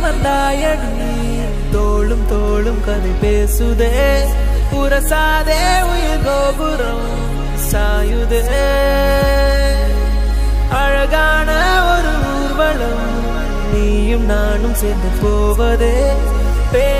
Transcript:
அமர்ந்தாயடி தோளும் தோளும் கதை பேசுதே. உரசாதே உயிர் கோபுரம் சாயுதே. அழகான ஒரு ஊர்வலம் நீயும் நானும் சேர்ந்து போவதே. பே